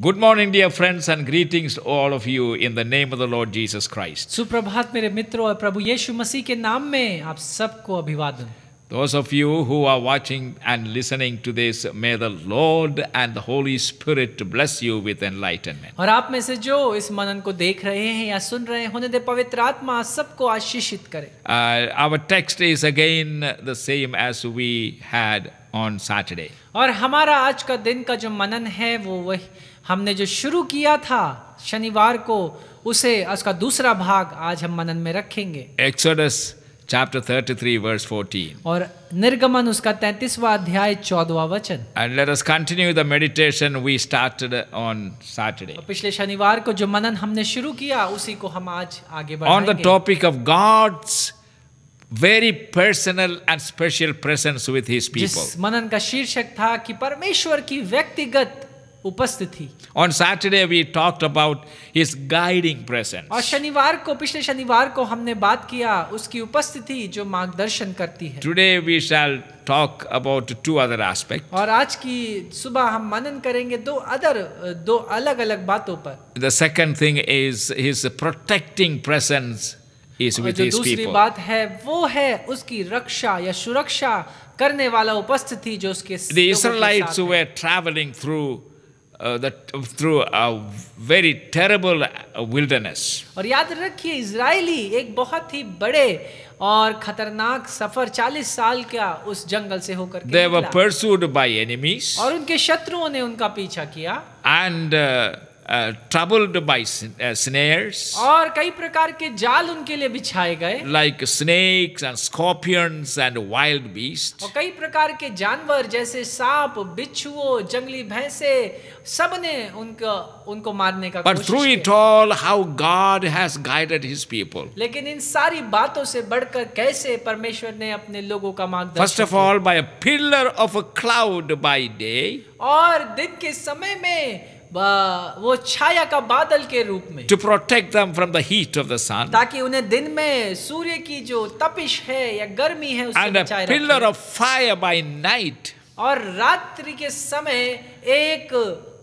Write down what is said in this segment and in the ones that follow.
Good morning, dear friends, and greetings to all of you in the name of the Lord Jesus Christ. सुप्रभात मेरे मित्रों और प्रभु यीशु मसीह के नाम में आप सबको अभिवादन Those of you who are watching and listening to this, may the Lord and the Holy Spirit bless you with enlightenment. और आप में से जो इस मनन को देख रहे हैं या सुन रहे हैं होने दे पवित्र आत्मा सबको आशीषित करे Uh, our text is again the same as we had on Saturday. और हमारा आज का दिन का जो मनन है वो वही हमने जो शुरू किया था शनिवार को उसे उसका दूसरा भाग आज हम मनन में रखेंगे Exodus chapter 33, verse 14. और निर्गमन उसका तैतीसवा अध्याय चौदवा वचन And let us continue the meditation we started on Saturday. पिछले शनिवार को जो मनन हमने शुरू किया उसी को हम आज आगे On the topic of God's very personal and special presence with His people. जिस मनन का शीर्षक था कि परमेश्वर की व्यक्तिगत उपस्थिति on Saturday we talked about his guiding presence और शनिवार को पिछले शनिवार को हमने बात किया उसकी उपस्थिति जो मार्गदर्शन करती है। Today we shall talk about two other aspect और आज की सुबह हम मनन करेंगे दो अदर दो अलग-अलग बातों पर। The second thing is his protecting presence is with his people दूसरी बात है वो है उसकी रक्षा या सुरक्षा करने वाला उपस्थिति जो उसके the Israelites were travelling through uh, that through a very terrible uh, wilderness. और याद रखिए इजरायली एक बहुत ही बड़े और खतरनाक सफ़र 40 साल का उस जंगल से होकर They were pursued by enemies और उनके शत्रुओं ने उनका पीछा किया and uh, travelled by snares और कई प्रकार के जाल उनके लिए बिछाए गए। Like snakes and scorpions and wild beast और कई प्रकार के जानवर जैसे सांप बिच्छुओ जंगली भैंसे सबने उनको उनको मारने का but through it all how God has guided his people लेकिन इन सारी बातों से बढ़कर कैसे परमेश्वर ने अपने लोगों का मार्गदर्शन first of all by a of a cloud by day और दिन के समय में वो छाया का बादल के रूप में। To protect them from the heat of the sun ताकि उन्हें दिन में सूर्य की जो तपिश है या गर्मी है pillar of fire by night और रात्रि के समय एक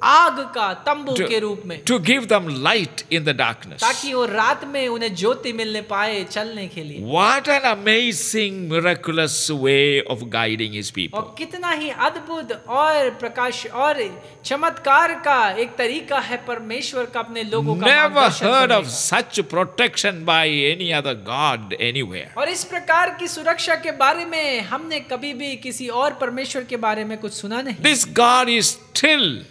आग का तंबू के रूप में। To give them light in the darkness ताकि वो रात में उन्हें ज्योति मिलने पाए चलने के लिए। What an amazing miraculous way of guiding his people और कितना ही अद्भुत और प्रकाश और चमत्कार का एक तरीका है परमेश्वर का अपने लोगों का never heard of such protection by any other God anywhere और इस प्रकार की सुरक्षा के बारे में हमने कभी भी किसी और परमेश्वर के बारे में कुछ सुना नहीं। This God is still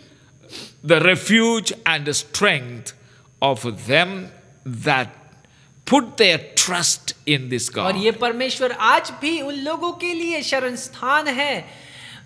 the refuge and the strength of them that put their trust in this God. और ये परमेश्वर आज भी उन लोगों के लिए शरण स्थान है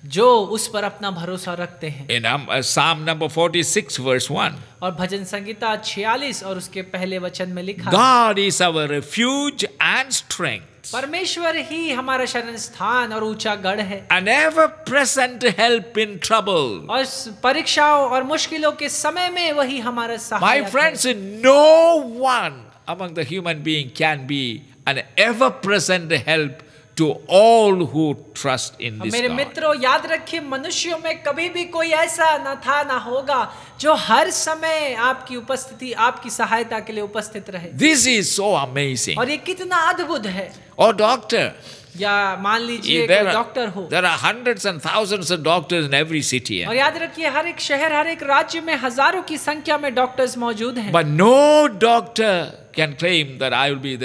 जो उस पर अपना भरोसा रखते हैं In um, uh, Psalm number 46, verse 1, और भजन संगीता 46 और उसके पहले वचन में लिखा God is our refuge and strength, परमेश्वर ही हमारा शरण स्थान और ऊँचा गढ़ है an ever present help in trouble. और परीक्षाओं और मुश्किलों के समय में वही हमारा सहायक है। friends, no one among the human being can be an ever present help to all who trust in this मेरे. मित्रों याद रखिए मनुष्यों में कभी भी कोई ऐसा न था ना होगा जो हर समय आपकी उपस्थिति आपकी सहायता के लिए उपस्थित रहे This is so amazing. और ये कितना अद्भुत है Or doctor. या मान लीजिए डॉक्टर हो there are hundreds and thousands of doctors in every city. और याद रखिए हर एक शहर हर एक राज्य में हज़ारों की संख्या में डॉक्टर्स मौजूद हैं But no doctor can claim that I will be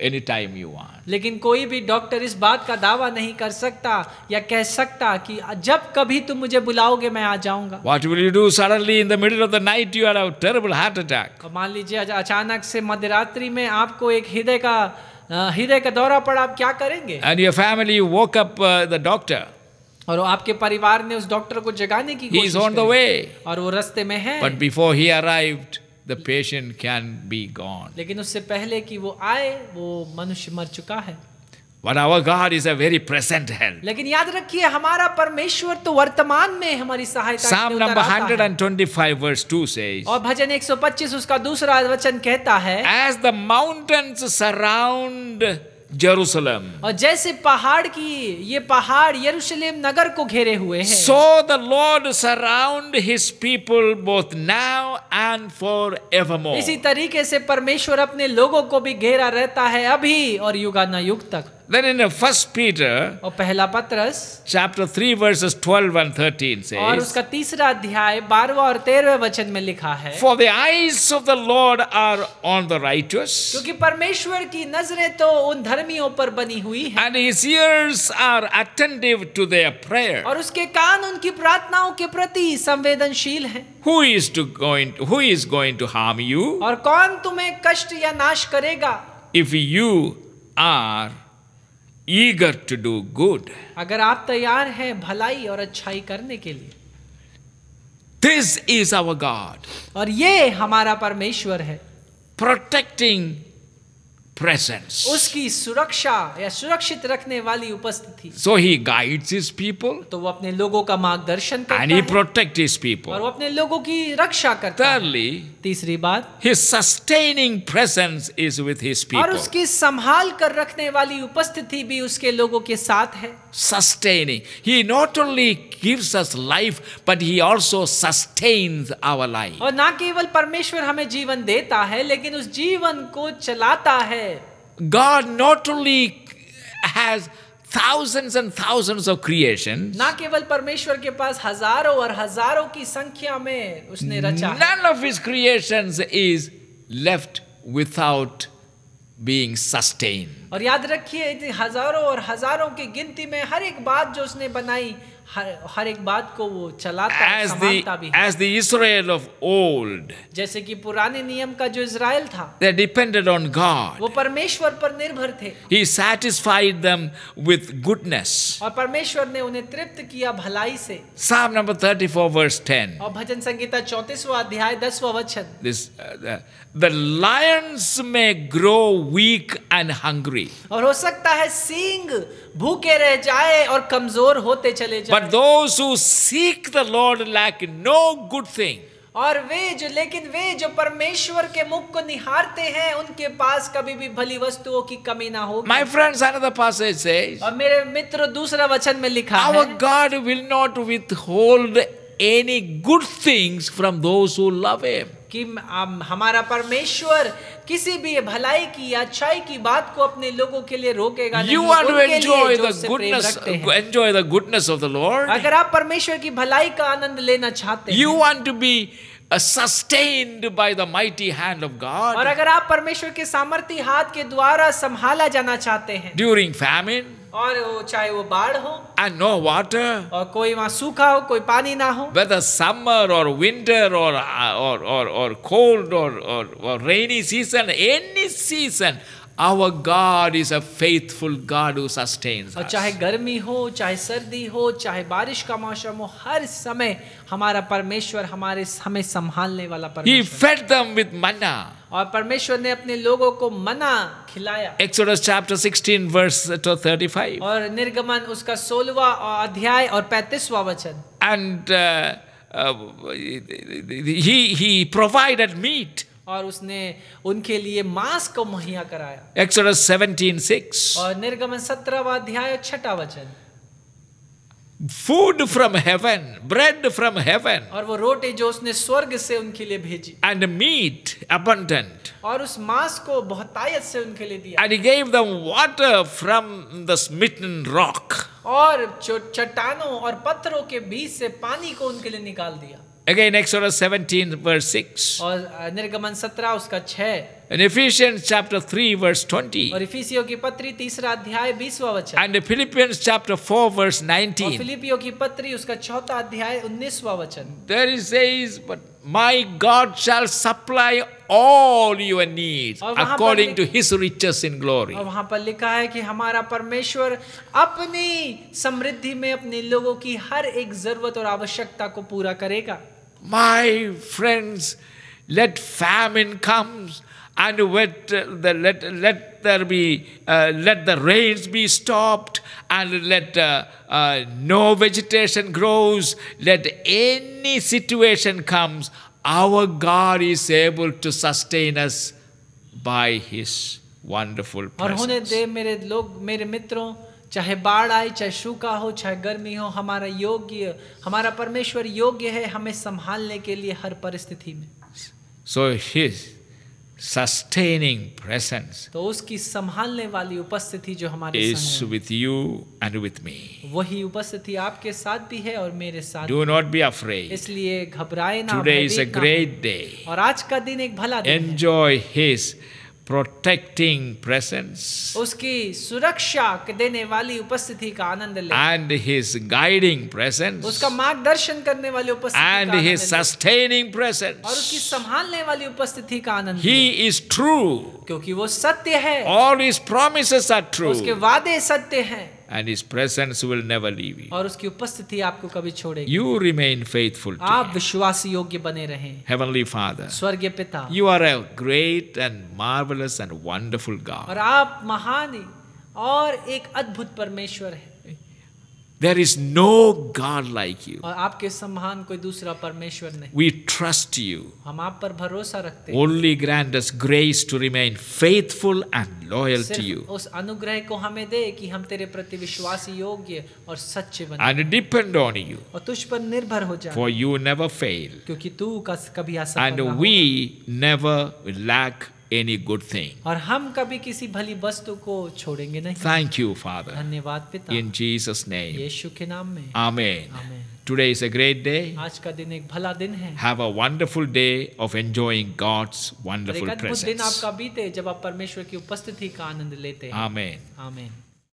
any time you want लेकिन कोई भी डॉक्टर इस बात का दावा नहीं कर सकता या कह सकता कि जब कभी तुम मुझे बुलाओगे मैं आ जाऊँगा। What will you do suddenly in the middle of the night you are a terrible heart attack मान लीजिए अचानक से मध्यरात्रि में आपको एक हृदय का हृदय का दौरा पड़ा आप क्या करेंगे? And your family woke up the doctor और आपके परिवार ने उस डॉक्टर को जगाने की कोशिश की और वो रास्ते में है। But before he arrived the patient can be gone लेकिन उससे पहले कि वो आए वो मनुष्य मर चुका है But our God is a very present help. लेकिन याद रखिए हमारा परमेश्वर तो वर्तमान में हमारी सहायता number 125 verse 2 says. और भजन 125 उसका दूसरा वचन कहता है As the mountains surround Jerusalem. और जैसे पहाड़ की ये पहाड़ यरूशलेम नगर को घेरे हुए हैं So the Lord surround his people both now and forevermore. इसी तरीके से परमेश्वर अपने लोगों को भी घेरा रहता है अभी और युगानुयुग तक Then in the first Peter और पहला पत्रस chapter 3 verses 12 and 13 और says, उसका तीसरा अध्याय बारहवा और तेरहवें वचन में लिखा है For the eyes of the Lord are on the righteous, क्योंकि परमेश्वर की नज़रें तो उन धर्मियों पर बनी हुई है and his ears are attentive to their prayer. और उसके कान उनकी प्रार्थनाओं के प्रति संवेदनशील हैं Who is to going who is going to harm you और कौन तुम्हें कष्ट या नाश करेगा if you are eager to do good? अगर आप तैयार हैं भलाई और अच्छाई करने के लिए This is our God, और ये हमारा परमेश्वर है protecting presence. उसकी सुरक्षा या सुरक्षित रखने वाली उपस्थिति So he guides his people तो वो अपने लोगों का मार्गदर्शन करता and he protects his और people. वो अपने लोगों की रक्षा करता है Thirdly, तीसरी बात his sustaining presence is with his people और उसकी संभाल कर रखने वाली उपस्थिति भी उसके लोगों के साथ है Sustaining. He not only gives us life, but he also sustains our life. और ना केवल परमेश्वर हमें जीवन देता है लेकिन उस जीवन को चलाता है God not only has thousands and thousands of creations, ना केवल परमेश्वर के पास हज़ारों और हज़ारों की संख्या में उसने रचा none of his creations is left without being sustained. और याद रखिए hazaron हज़ारों और हज़ारों की गिनती में हर एक बात जो उसने बनाई हर, हर एक बात को वो चलाता As the, भी as the Israel of old, जैसे कि पुराने नियम का जो इज़राइल था they depended on God. वो परमेश्वर पर निर्भर थे He satisfied them with goodness. और परमेश्वर ने उन्हें तृप्त किया भलाई से Psalm number 34, verse 10. और भजन संगीता चौतीसवा अध्याय दसवा वचन This, uh, the, the lions may grow weak and hungry, और हो सकता है सींग भूखे रह जाए और कमज़ोर होते चले जाए but those seek the Lord lack no good thing और वे जो लेकिन वे जो परमेश्वर के मुख को निहारते हैं उनके पास कभी भी भली वस्तुओं की कमी ना हो my friend another passage says, और मेरे मित्र दूसरा वचन में लिखा Our है। God will not withhold any good things from those who love him. कि हमारा परमेश्वर किसी भी भलाई की या अच्छाई की बात को अपने लोगों के लिए रोकेगा you want to enjoy the goodness enjoy the goodness of the Lord. अगर आप परमेश्वर की भलाई का आनंद लेना चाहते यू हैं you want to be sustained by the mighty hand of God. और अगर आप परमेश्वर के सामर्थी हाथ के द्वारा संभाला जाना चाहते हैं during famine और वो चाहे वो बाढ़ हो एंड नो वाटर और कोई वहाँ सूखा हो कोई पानी ना हो। वेदर समर और विंटर और और और और कोल्ड और और rainy season any season our God is a faithful God who sustains us. और चाहे गर्मी हो चाहे सर्दी हो चाहे बारिश का मौसम हो हर समय हमारा परमेश्वर हमारे हमें संभालने वाला परमेश्वर He fed them with manna. और परमेश्वर ने अपने लोगों को मना खिलाया Exodus chapter 16, verse to 35. और निर्गमन उसका सोलवा अध्याय और पैंतीसवा वचन And uh, uh, he, he provided meat. और उसने उनके लिए मांस को मुहैया कराया Exodus 17, 6. और निर्गमन सत्रहवा अध्याय और छठा वचन Food from heaven, bread from heaven, और वो रोटी जो उसने स्वर्ग से उनके लिए भेजी and meat abundant. और उस मांस को बहुतायत से उनके लिए दिया And he gave them water from the smitten rock. और चट्टानों और पत्थरों के बीच से पानी को उनके लिए निकाल दिया Again, Exodus 17, verse 6. और निर्गमन सत्रह उसका छह And Ephesians chapter 3, verse 20. और इफिसियों की पत्री तीसरा अध्याय बीसवा वचन And Philippians chapter 4, verse 19. और फिलिपियों की पत्री उसका चौथा अध्याय उन्नीसवा वचन There it says, But my God shall supply all your needs according to his riches in glory. और वहाँ पर लिखा है कि हमारा परमेश्वर अपनी समृद्धि में अपने लोगों की हर एक ज़रूरत और आवश्यकता को पूरा करेगा My friends, let famine comes and let, uh, the, let, let there be, uh, let the rains be stopped and let uh, uh, no vegetation grows, let any situation comes, our God is able to sustain us by his wonderful और होने presence. दे मेरे लोग मेरे मित्रों चाहे बाढ़ आए चाहे सूखा हो चाहे गर्मी हो हमारा योग्य हमारा परमेश्वर योग्य है हमें संभालने के लिए हर परिस्थिति में So His sustaining presence तो उसकी संभालने वाली उपस्थिति जो हमारे is संग with you and with me. वही उपस्थिति आपके साथ भी है और मेरे साथ Do not be afraid. इसलिए घबराए ना Today is a great day. और आज का दिन एक भला दिन Enjoy His protecting presence उसकी सुरक्षा देने वाली उपस्थिति का आनंद ले and His guiding presence उसका मार्गदर्शन करने वाली उपस्थिति and का His आनंद ले। sustaining और उसकी uski संभालने वाली उपस्थिति का आनंद ले। He is true. क्योंकि वो सत्य है All His promises are उसके uske वादे सत्य हैं And His presence will never leave you. और उसकी उपस्थिति आपको कभी छोड़ेगी You remain faithful to आप Him. विश्वासी योग्य बने रहें Heavenly Father, स्वर्गीय पिता you are a great and marvelous and wonderful God. और आप महान और एक अद्भुत परमेश्वर है There is no God like you. और आपके समान कोई दूसरा परमेश्वर नहीं We trust you. हम आप पर भरोसा रखते हैं Only grant us grace to remain faithful and loyal to सिर्फ you उस अनुग्रह को हमें दे कि हम तेरे प्रति विश्वासी योग्य और सच्चे बने and depend on you, और तुझ पर निर्भर हो जाए for you never fail क्योंकि तू का कभी असफल and ना होगा। we never lack any good thing. और हम कभी किसी भली वस्तु को छोड़ेंगे नहीं Thank you, Father. धन्यवाद पिता In Jesus' name. यीशु के नाम में Amen. Amen. Today is a great day. आज का दिन एक भला दिन है Have a wonderful day of enjoying God's और एक wonderful अद्भुत दिन presence. आपका बीते जब आप परमेश्वर की उपस्थिति का आनंद लेते हैं Amen. आमीन